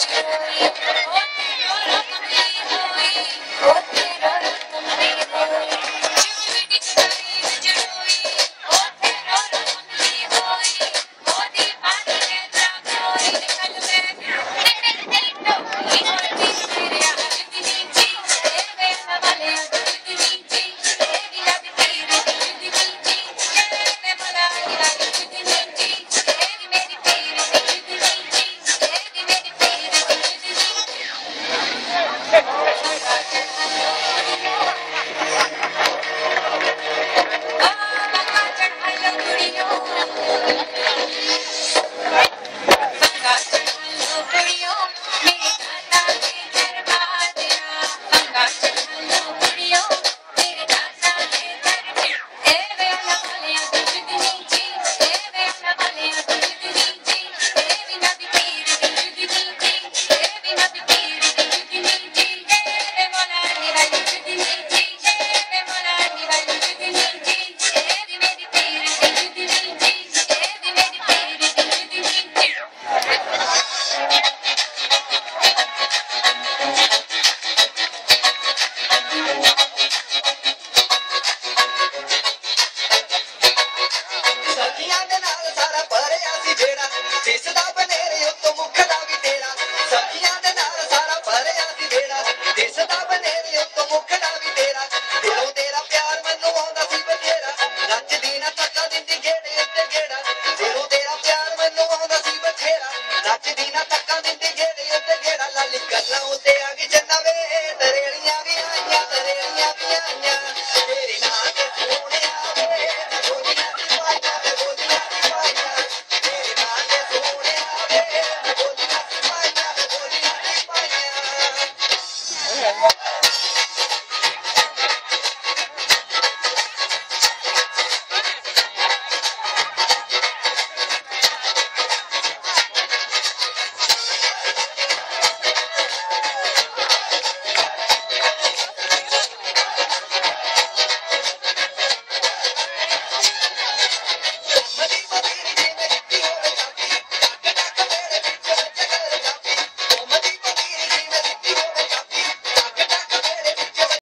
Thank you. ਨਾਲ ਸਾਰਾ ਭਰਿਆ ਸੀ ਜਿਹੜਾ ਜਿਸ ਦਾ Yeah.